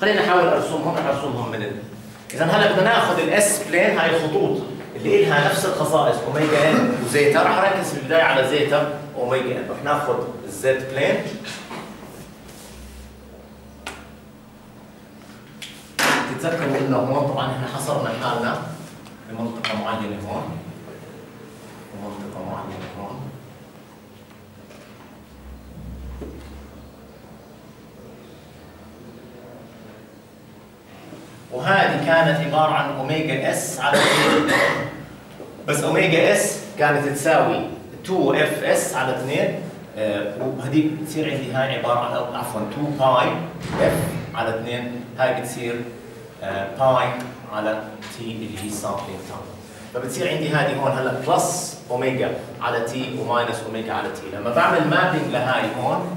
خلينا نحاول ارسمهم ارسمهم من ال... إذا هلا بدنا ناخذ ال s plane هاي الخطوط اللي لها نفس الخصائص omega n و zeta رح أركز في البدايه على zeta و omega n رح ناخذ ال z plane تتذكروا انه هون طبعا إحنا حصرنا حالنا بمنطقة معينة هون ومنطقه معينة هون. وهذه كانت عبارة عن omega s على بس omega s كانت تساوي 2 f s على 2 آه، وهذيك بتصير عندي هاي عبارة عن عفوا 2 pi f على 2 هاي بتصير آه، pi على T اللي هي sampling time فبتصير عندي هذه هون هلا plus omega على T و minus omega على T لما بعمل mapping لهاي هون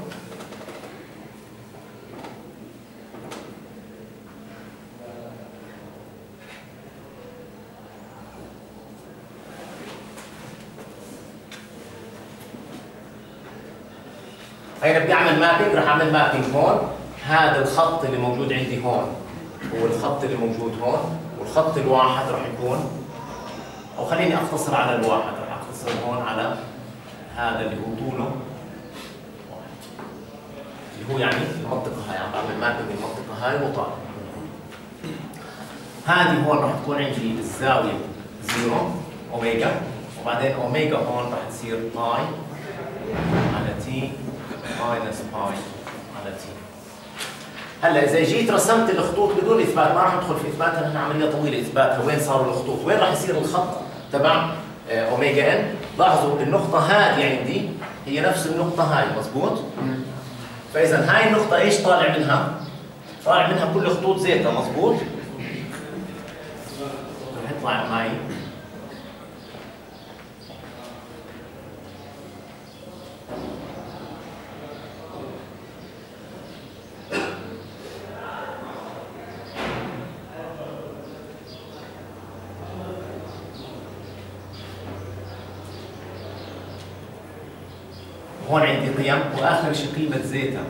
هينا بدي اعمل mapping رح أعمل mapping هون. هذا الخط اللي موجود عندي هون هو الخط اللي موجود هون والخط الواحد رح يكون. أو خليني اختصر على الواحد رح اختصر هون على هذا اللي هو طوله. اللي هو يعني المنطقة هاي عم بعمل mapping المنطقة هاي وطالع. هذه هون رح تكون عندي الزاوية zero omega. وبعدين أوميجا هون رح تصير pi على T minus pi على T هلا إذا جيت رسمت الخطوط بدون إثبات ما راح ندخل في اثباتها لانها عملية طويلة اثباتها وين صاروا الخطوط؟ وين راح يصير الخط تبع آه، omega n؟ لاحظوا النقطة هذه عندي هي نفس النقطة هاي مزبوط فإذا هاي النقطة إيش طالع منها؟ طالع منها كل خطوط zeta مزبوط رح يطلع معي. هون عندي قيم وآخر شيء قيمة زيتا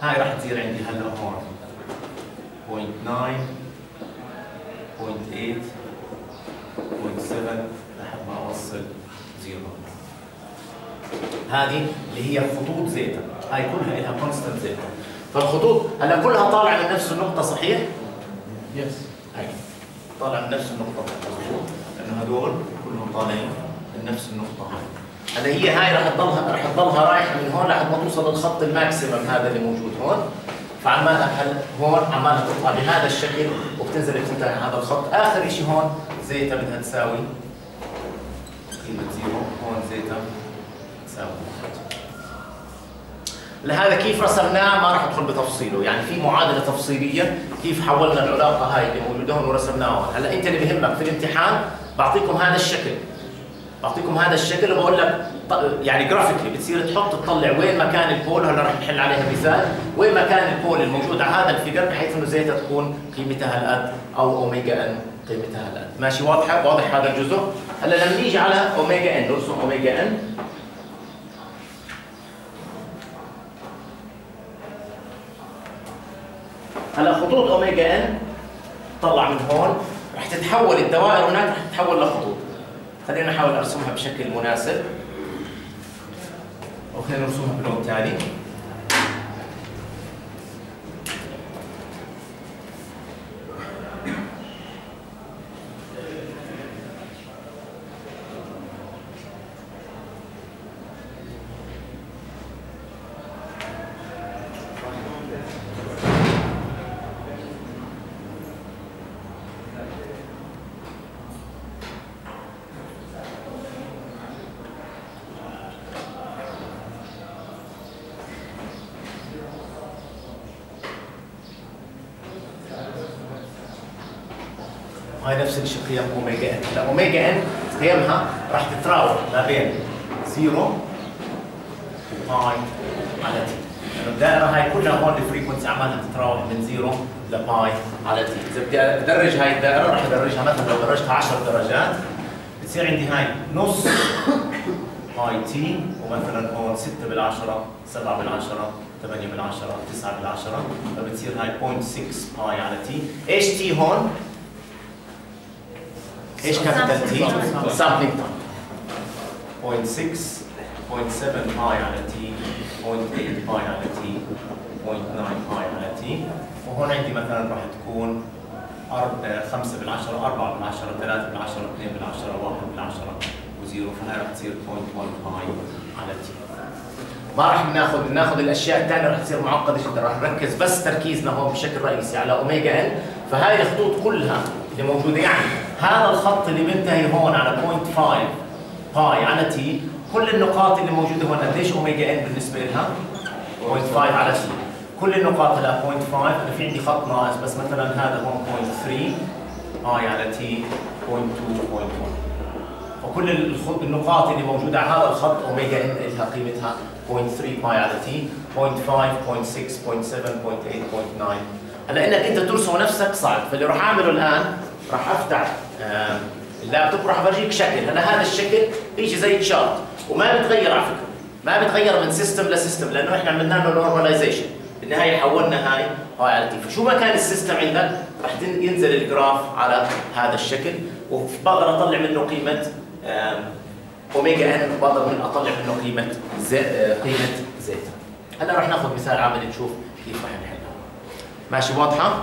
هاي راح تصير عندي هلا هون. 0.9 0.8 0.7 لحد ما أوصل zero هذه اللي هي خطوط zeta هاي كلها لها constant zeta فالخطوط هلا كلها طالعة من نفس النقطة صحيح؟ yes هاي طالع من نفس النقطة. مظبوط لأنه هذول كلهم طالعين من نفس النقطة. هاي هلا هي هاي رح تضلها رح تضلها رايحة من هون لحد ما توصل للخط ال maximum هذا اللي موجود هون. فعمالها هلا هون عمالها تطلع بهذا الشكل وبتنزل بتنتهي هذا الخط. آخر شيء هون zeta بدها تساوي قيمة zero. هون zeta تساوي لهذا كيف رسمناه؟ ما راح ادخل بتفصيله. يعني في معادلة تفصيلية كيف حولنا العلاقة هاي اللي موجودة هون ورسمناها. هلا أنت اللي بهمك في الامتحان بعطيكم هذا الشكل. بعطيكم هذا الشكل وبقول لك يعني graphically بتصير تحط تطلع وين مكان ال pole هلا رح نحل عليها مثال وين مكان ال pole الموجود على هذا ال figure بحيث إنه zeta تكون قيمتها القد أو omega n قيمتها القد ماشي واضحة؟ واضح هذا الجزء؟ هلا لما نيجي على omega n نرسم omega n هلا خطوط omega n طلع من هون. رح تتحول الدوائر هناك رح تتحول لخطوط. خلينا نحاول ارسمها بشكل مناسب. أو خلينا نرسمها بلون ثاني هاي نفس الشيء قيم omega n. هلا omega n قيمها راح تتراوح ما بين zero و pi على T. لأنه الدائرة هاي كلها هون ال frequency عمالها تتراوح من zero ل pi على T. إذا بدي أدرج هاي الدائرة راح أدرجها مثلا لو درجتها 10 درجات بتصير عندي هاي نص pi T ومثلا هون 6 بالعشرة 7 بالعشرة 8 بالعشرة 9 بالعشرة فبتصير هاي 0.6 pi على T. إيش T هون؟ إيش capital T؟ sampling time 0.6 0.7 pi على T 0.8 pi على T 0.9 pi على T وهون عندي مثلا راح تكون 5 بالعشرة 4 بالعشرة 3 بالعشرة 2 بالعشرة 1 بالعشرة و zero فهي راح تصير 0.1 pi على T ما راح ناخذ ناخذ الأشياء الثانية راح تصير معقدة جدا راح نركز بس تركيزنا هون بشكل رئيسي على omega n فهاي الخطوط كلها اللي موجودة يعني. هذا الخط اللي بينتهي هون على 0.5 pi على T كل النقاط اللي موجودة هون قديش omega n بالنسبة لها؟ 0.5 على T كل النقاط لها 0.5 أنا في عندي خط ناقص بس مثلا هذا هون 0.3 pi على T 0.2 0.1 فكل النقاط اللي موجودة على هذا الخط omega n لها قيمتها 0.3 pi على T 0.5 0.6 0.7 0.8 0.9 هلا إنك أنت ترسم نفسك صعب فاللي راح أعمله الآن راح أفتح اللابتوب راح اورجيك شكل هلا هذا الشكل بيجي زي chart وما بتغير على فكرة. ما بتغير من system ل system لأنه إحنا عملنا له normalization بالنهاية حولنا هاي هاي على T فشو ما كان ال system عندك؟ راح ينزل ال graph على هذا الشكل وبقدر أطلع منه قيمة omega n بقدر من أطلع منه قيمة زي قيمة zeta هلا راح ناخذ مثال عملي نشوف كيف راح نحلها. ماشي واضحة؟